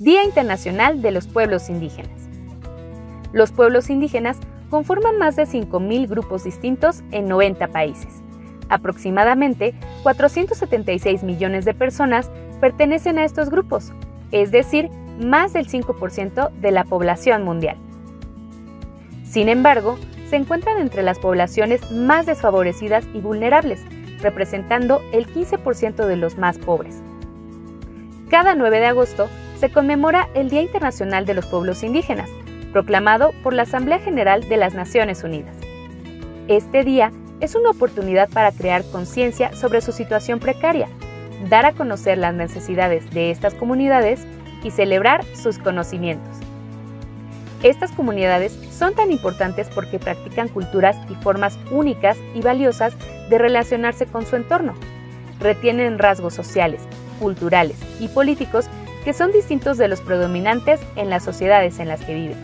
Día Internacional de los Pueblos Indígenas. Los pueblos indígenas conforman más de 5.000 grupos distintos en 90 países. Aproximadamente 476 millones de personas pertenecen a estos grupos, es decir, más del 5% de la población mundial. Sin embargo, se encuentran entre las poblaciones más desfavorecidas y vulnerables, representando el 15% de los más pobres. Cada 9 de agosto se conmemora el Día Internacional de los Pueblos Indígenas, proclamado por la Asamblea General de las Naciones Unidas. Este día es una oportunidad para crear conciencia sobre su situación precaria, dar a conocer las necesidades de estas comunidades y celebrar sus conocimientos. Estas comunidades son tan importantes porque practican culturas y formas únicas y valiosas de relacionarse con su entorno. Retienen rasgos sociales, culturales y políticos que son distintos de los predominantes en las sociedades en las que viven.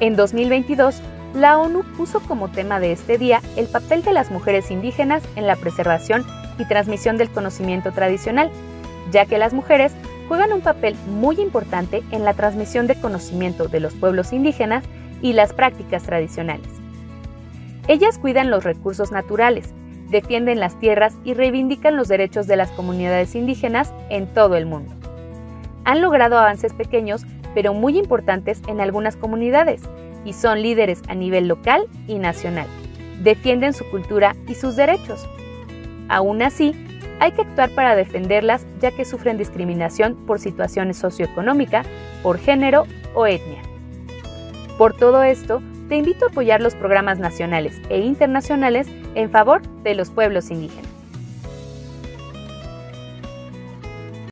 En 2022, la ONU puso como tema de este día el papel de las mujeres indígenas en la preservación y transmisión del conocimiento tradicional, ya que las mujeres juegan un papel muy importante en la transmisión de conocimiento de los pueblos indígenas y las prácticas tradicionales. Ellas cuidan los recursos naturales, defienden las tierras y reivindican los derechos de las comunidades indígenas en todo el mundo. Han logrado avances pequeños pero muy importantes en algunas comunidades y son líderes a nivel local y nacional. Defienden su cultura y sus derechos. Aún así, hay que actuar para defenderlas ya que sufren discriminación por situaciones socioeconómica, por género o etnia. Por todo esto, te invito a apoyar los programas nacionales e internacionales en favor de los pueblos indígenas.